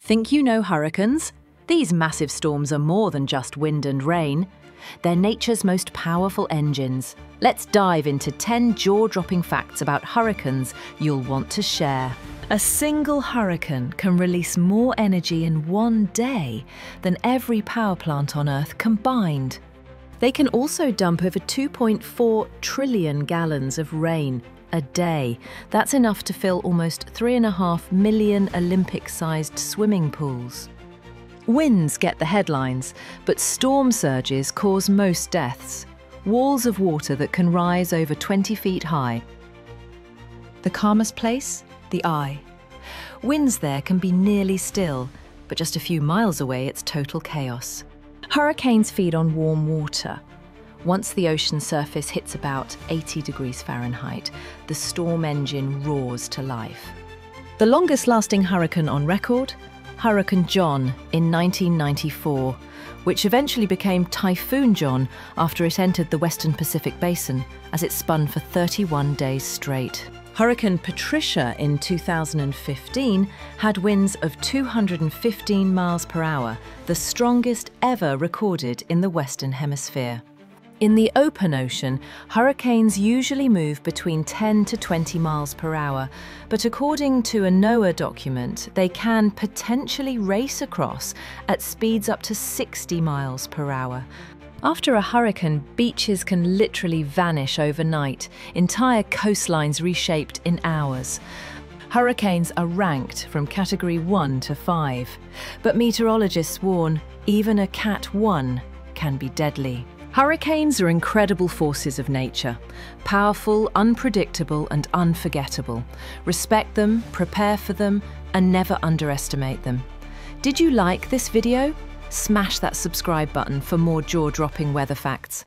Think you know hurricanes? These massive storms are more than just wind and rain. They're nature's most powerful engines. Let's dive into 10 jaw dropping facts about hurricanes you'll want to share. A single hurricane can release more energy in one day than every power plant on Earth combined. They can also dump over 2.4 trillion gallons of rain a day. That's enough to fill almost 3.5 million Olympic sized swimming pools. Winds get the headlines, but storm surges cause most deaths. Walls of water that can rise over 20 feet high. The calmest place? The eye. Winds there can be nearly still, but just a few miles away it's total chaos. Hurricanes feed on warm water. Once the ocean surface hits about 80 degrees Fahrenheit, the storm engine roars to life. The longest lasting hurricane on record? Hurricane John in 1994, which eventually became Typhoon John after it entered the Western Pacific Basin as it spun for 31 days straight. Hurricane Patricia in 2015 had winds of 215 miles per hour, the strongest ever recorded in the Western Hemisphere. In the open ocean, hurricanes usually move between 10 to 20 miles per hour, but according to a NOAA document, they can potentially race across at speeds up to 60 miles per hour. After a hurricane, beaches can literally vanish overnight, entire coastlines reshaped in hours. Hurricanes are ranked from category 1 to 5, but meteorologists warn even a Cat 1 can be deadly. Hurricanes are incredible forces of nature, powerful, unpredictable, and unforgettable. Respect them, prepare for them, and never underestimate them. Did you like this video? Smash that subscribe button for more jaw dropping weather facts.